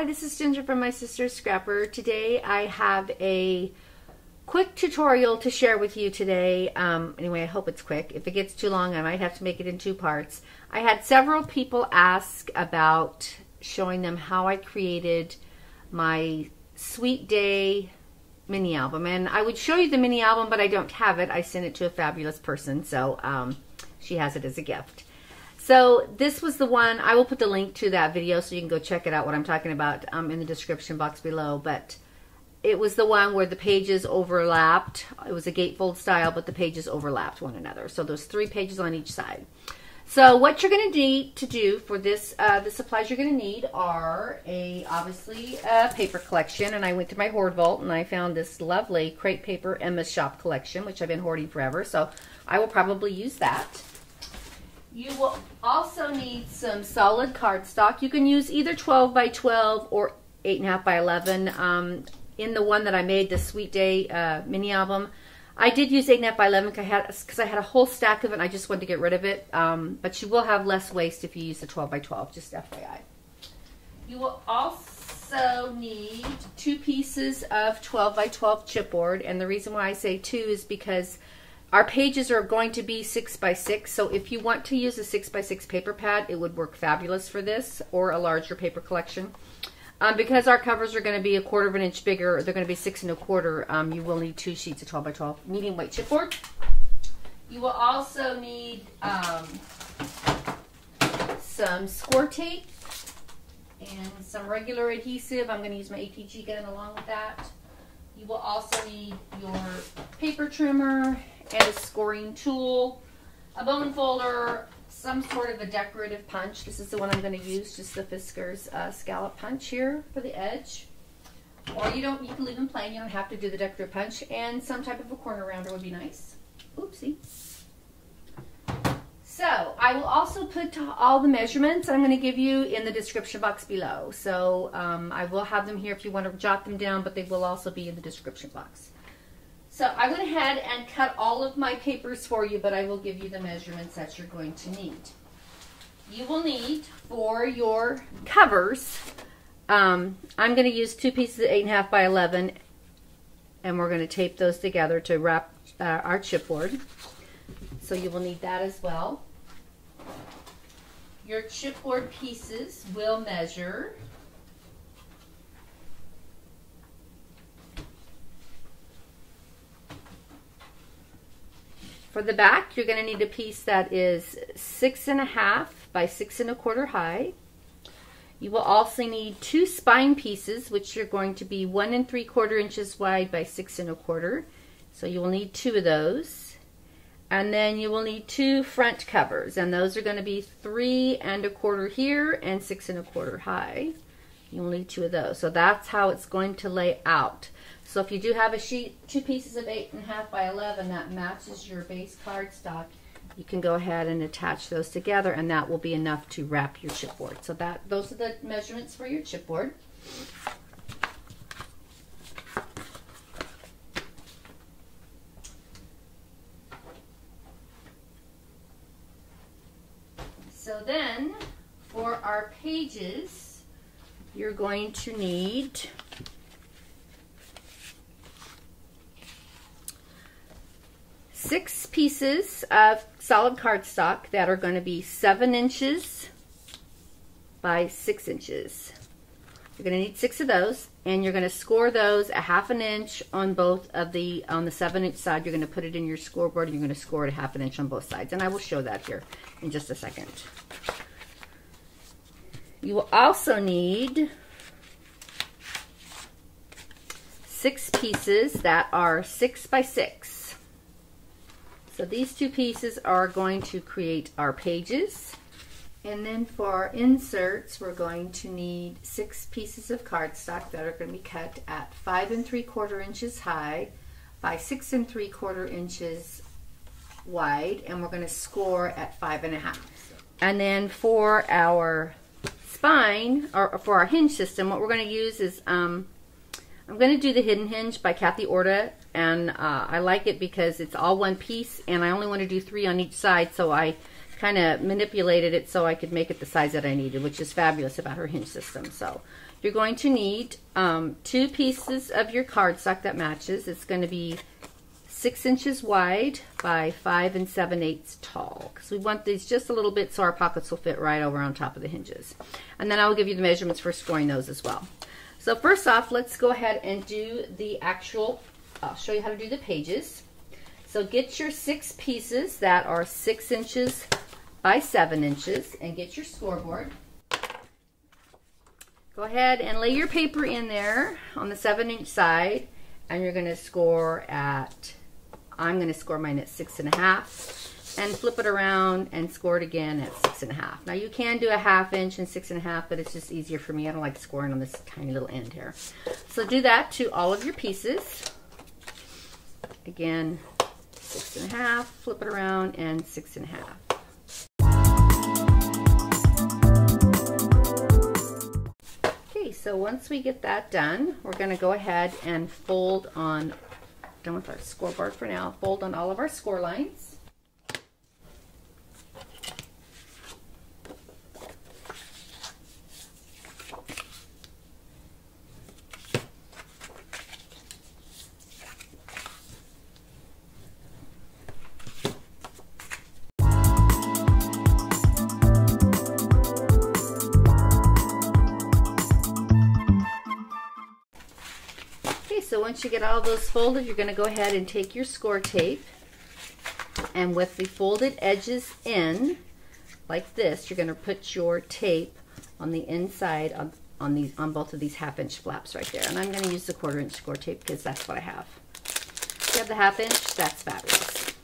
Hi, this is Ginger from My Sisters Scrapper. Today I have a quick tutorial to share with you today. Um, anyway, I hope it's quick. If it gets too long, I might have to make it in two parts. I had several people ask about showing them how I created my Sweet Day mini album. And I would show you the mini album, but I don't have it. I sent it to a fabulous person, so um, she has it as a gift. So this was the one, I will put the link to that video so you can go check it out, what I'm talking about um, in the description box below. But it was the one where the pages overlapped. It was a gatefold style, but the pages overlapped one another. So there's three pages on each side. So what you're going to need to do for this, uh, the supplies you're going to need are a, obviously, a paper collection. And I went to my hoard vault and I found this lovely Crate Paper Emma's Shoppe collection, which I've been hoarding forever. So I will probably use that. You will also need some solid cardstock. You can use either 12 by 12 or 8.5 by 11. Um, in the one that I made, the Sweet Day uh, mini album. I did use 8.5 by 11 because I had a whole stack of it and I just wanted to get rid of it. Um, but you will have less waste if you use the 12 by 12, just FYI. You will also need two pieces of 12 by 12 chipboard. And the reason why I say two is because our pages are going to be 6 by 6 so if you want to use a 6 by 6 paper pad, it would work fabulous for this, or a larger paper collection. Um, because our covers are going to be a quarter of an inch bigger, they're going to be six and a quarter, um, you will need two sheets of 12 by 12 medium weight chipboard. You will also need um, some score tape and some regular adhesive. I'm going to use my ATG gun along with that. You will also need your paper trimmer and a scoring tool, a bone folder, some sort of a decorative punch. This is the one I'm going to use, just the Fiskars uh, scallop punch here for the edge. Or you don't, you can leave them plain. You don't have to do the decorative punch. And some type of a corner rounder would be nice. Oopsie. So I will also put all the measurements I'm going to give you in the description box below. So um, I will have them here if you want to jot them down, but they will also be in the description box. So I went ahead and cut all of my papers for you, but I will give you the measurements that you're going to need. You will need for your covers, um, I'm going to use two pieces of 8.5 by 11, and we're going to tape those together to wrap uh, our chipboard. So you will need that as well. Your chipboard pieces will measure For the back, you're going to need a piece that is six and a half by six and a quarter high. You will also need two spine pieces, which are going to be one and three quarter inches wide by six and a quarter. So you will need two of those. And then you will need two front covers, and those are going to be three and a quarter here and six and a quarter high. You will need two of those. So that's how it's going to lay out. So if you do have a sheet, two pieces of eight and a half by 11 that matches your base cardstock, you can go ahead and attach those together and that will be enough to wrap your chipboard. So that those are the measurements for your chipboard. So then for our pages, you're going to need six pieces of solid cardstock that are going to be seven inches by six inches. You're going to need six of those and you're going to score those a half an inch on both of the, on the seven inch side. You're going to put it in your scoreboard and you're going to score it a half an inch on both sides. And I will show that here in just a second. You will also need six pieces that are six by six. So these two pieces are going to create our pages. And then for our inserts, we're going to need six pieces of cardstock that are going to be cut at five and three quarter inches high by six and three quarter inches wide. And we're going to score at five and a half. And then for our spine, or for our hinge system, what we're going to use is, um, I'm going to do the Hidden Hinge by Kathy Orta and uh, I like it because it's all one piece and I only want to do three on each side so I kind of manipulated it so I could make it the size that I needed which is fabulous about her hinge system so you're going to need um, two pieces of your cardstock that matches. It's going to be six inches wide by five and seven eighths tall because we want these just a little bit so our pockets will fit right over on top of the hinges. And then I will give you the measurements for scoring those as well. So first off, let's go ahead and do the actual, I'll show you how to do the pages. So get your six pieces that are six inches by seven inches and get your scoreboard. Go ahead and lay your paper in there on the seven inch side and you're gonna score at I'm going to score mine at six and a half and flip it around and score it again at six and a half. Now you can do a half inch and six and a half, but it's just easier for me. I don't like scoring on this tiny little end here. So do that to all of your pieces. Again, six and a half, flip it around and six and a half. Okay, so once we get that done, we're going to go ahead and fold on done with our scoreboard for now. Fold on all of our score lines. So once you get all those folded, you're going to go ahead and take your score tape and with the folded edges in, like this, you're going to put your tape on the inside of, on these on both of these half inch flaps right there. And I'm going to use the quarter inch score tape because that's what I have. If you have the half inch, that's fabulous.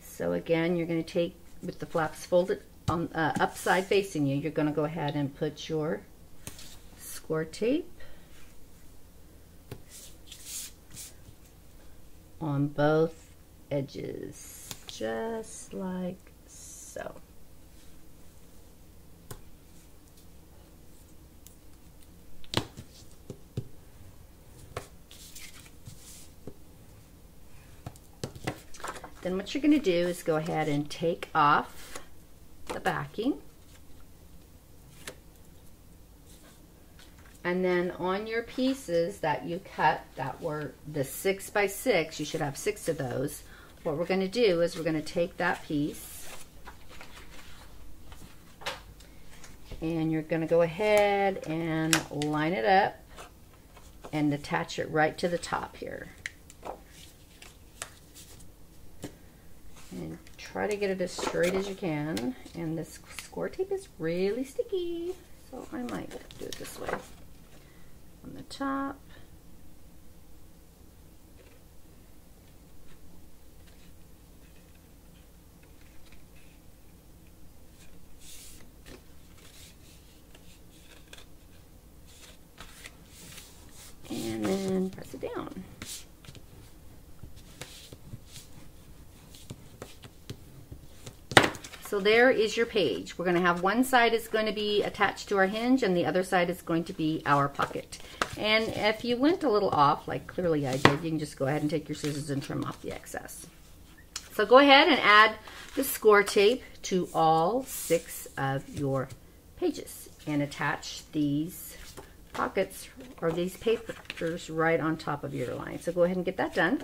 So again, you're going to take with the flaps folded on uh, upside facing you, you're going to go ahead and put your score tape on both edges, just like so. Then what you're going to do is go ahead and take off the backing. And then on your pieces that you cut that were the six by six, you should have six of those. What we're going to do is we're going to take that piece and you're going to go ahead and line it up and attach it right to the top here. And try to get it as straight as you can. And this score tape is really sticky, so I might do it this way. On the top. And then press it down. So there is your page. We're going to have one side is going to be attached to our hinge and the other side is going to be our pocket. And if you went a little off, like clearly I did, you can just go ahead and take your scissors and trim off the excess. So go ahead and add the score tape to all six of your pages and attach these pockets or these papers right on top of your line. So go ahead and get that done.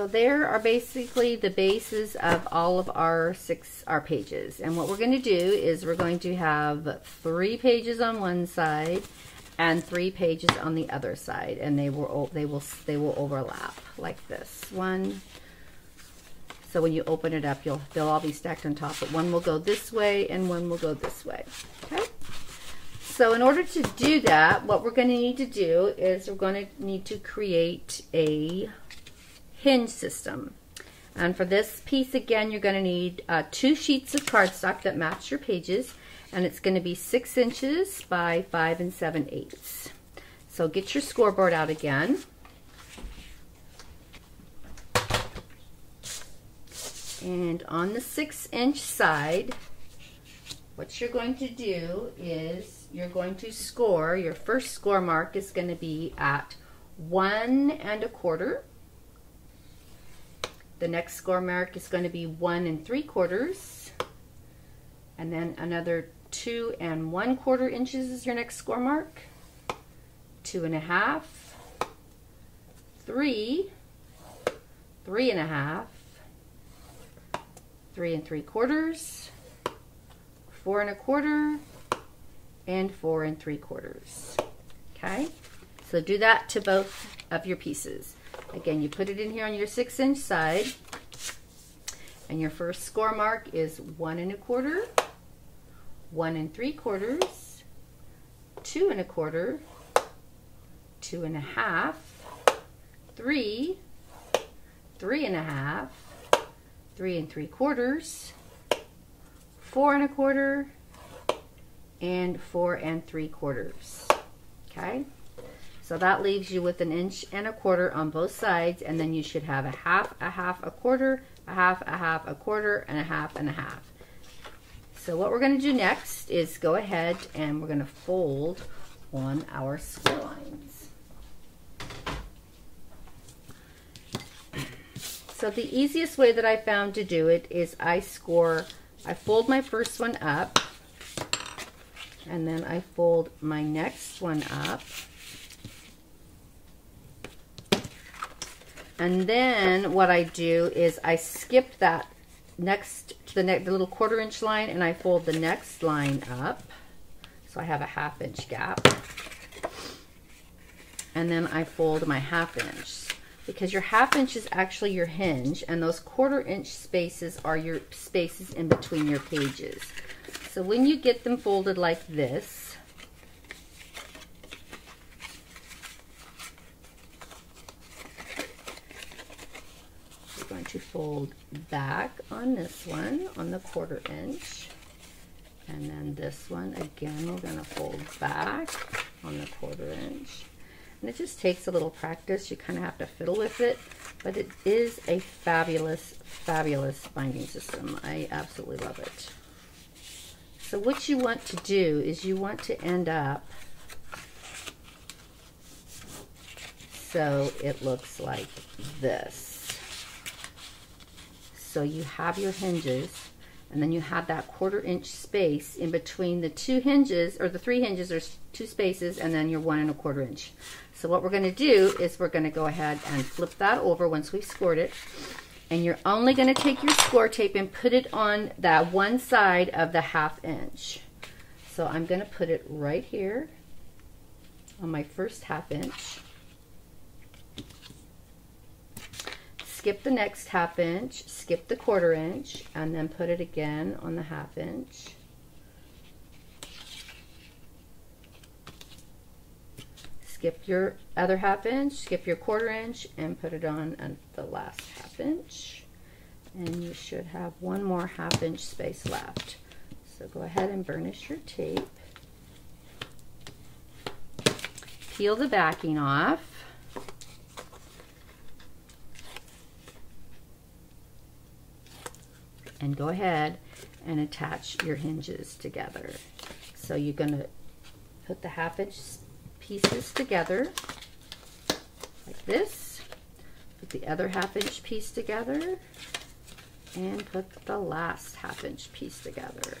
So there are basically the bases of all of our six our pages. And what we're going to do is we're going to have three pages on one side and three pages on the other side, and they will they will they will overlap like this. One. So when you open it up, you'll they'll all be stacked on top, but one will go this way and one will go this way. Okay. So in order to do that, what we're going to need to do is we're going to need to create a hinge system. And for this piece, again, you're going to need uh, two sheets of cardstock that match your pages. And it's going to be 6 inches by 5 and 7 eighths. So get your scoreboard out again. And on the six inch side, what you're going to do is you're going to score, your first score mark is going to be at one and a quarter. The next score mark is going to be one and three quarters. And then another two and one quarter inches is your next score mark. Two and a half, three, three and a half, three and three quarters, four and a quarter, and four and three quarters. Okay, so do that to both of your pieces. Again, you put it in here on your six inch side, and your first score mark is one and a quarter, one and three quarters, two and a quarter, two and a half, three, three and a half, three and three quarters, four and a quarter, and four and three quarters. Okay, so that leaves you with an inch and a quarter on both sides, and then you should have a half, a half, a quarter, a half, a half, a quarter, and a half, and a half. So what we're going to do next is go ahead and we're going to fold on our score lines. So the easiest way that I found to do it is I score, I fold my first one up, and then I fold my next one up. And then what I do is I skip that next to the, the little quarter inch line and I fold the next line up. So I have a half inch gap. And then I fold my half inch because your half inch is actually your hinge and those quarter inch spaces are your spaces in between your pages. So when you get them folded like this, you're going to fold back on this one on the quarter inch. And then this one, again, we're going to fold back on the quarter inch. And it just takes a little practice. You kind of have to fiddle with it. But it is a fabulous, fabulous binding system. I absolutely love it. So what you want to do is you want to end up so it looks like this. So you have your hinges and then you have that quarter inch space in between the two hinges or the three hinges there's two spaces and then your one and a quarter inch. So what we're going to do is we're going to go ahead and flip that over once we've scored it and you're only going to take your score tape and put it on that one side of the half inch. So I'm going to put it right here on my first half inch. Skip the next half inch, skip the quarter inch, and then put it again on the half inch. skip your other half inch, skip your quarter inch, and put it on the last half inch. And you should have one more half inch space left. So go ahead and burnish your tape. Peel the backing off. And go ahead and attach your hinges together. So you're going to put the half inch pieces together like this. Put the other half inch piece together and put the last half inch piece together.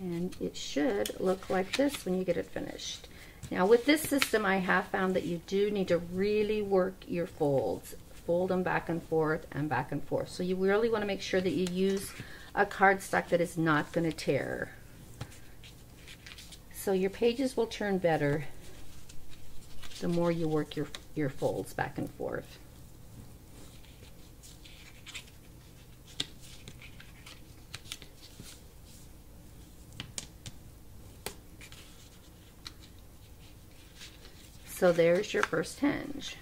And it should look like this when you get it finished. Now with this system, I have found that you do need to really work your folds. Fold them back and forth and back and forth. So you really want to make sure that you use a cardstock that is not going to tear. So your pages will turn better the more you work your, your folds back and forth. So there's your first hinge.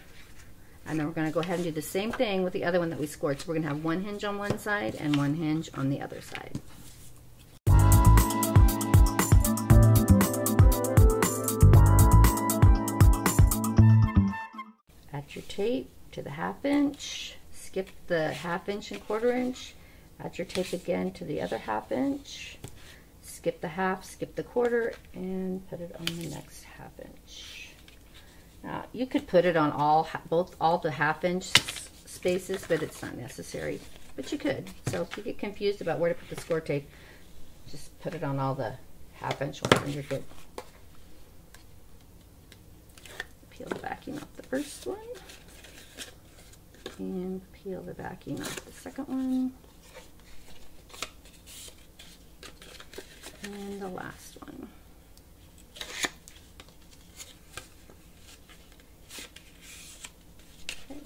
And then we're going to go ahead and do the same thing with the other one that we scored. So we're going to have one hinge on one side and one hinge on the other side. Add your tape to the half inch, skip the half inch and quarter inch, add your tape again to the other half inch, skip the half, skip the quarter, and put it on the next half inch. Now, you could put it on all both all the half inch spaces, but it's not necessary. But you could. So if you get confused about where to put the score tape, just put it on all the half inch ones and you're good. Peel the backing off the first one. And peel the backing off the second one. And the last one. Okay.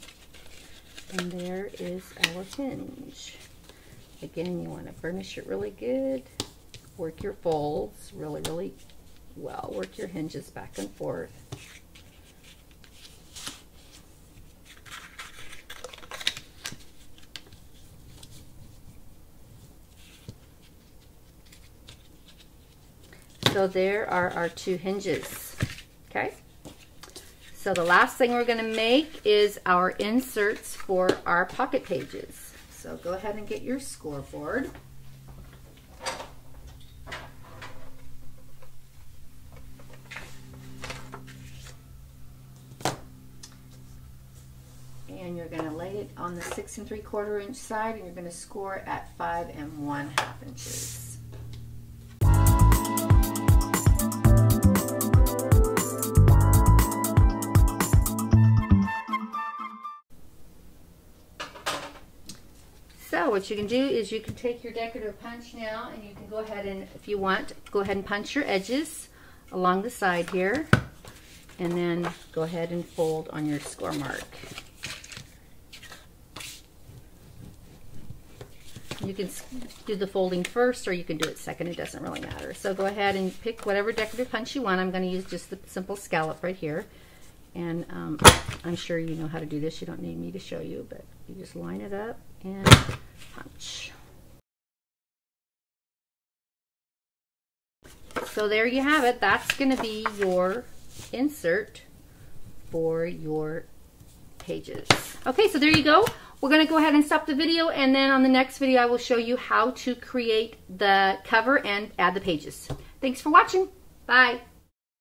And there is our hinge. Again, you want to burnish it really good. Work your folds really, really well. Work your hinges back and forth. So there are our two hinges? So the last thing we're gonna make is our inserts for our pocket pages. So go ahead and get your scoreboard. And you're gonna lay it on the six and three quarter inch side and you're gonna score at five and one half inches. What you can do is you can take your decorative punch now and you can go ahead and, if you want, go ahead and punch your edges along the side here and then go ahead and fold on your score mark. You can do the folding first or you can do it second, it doesn't really matter. So go ahead and pick whatever decorative punch you want. I'm going to use just the simple scallop right here. And um, I'm sure you know how to do this. You don't need me to show you, but you just line it up and punch. So there you have it. That's going to be your insert for your pages. Okay, so there you go. We're going to go ahead and stop the video and then on the next video I will show you how to create the cover and add the pages. Thanks for watching. Bye.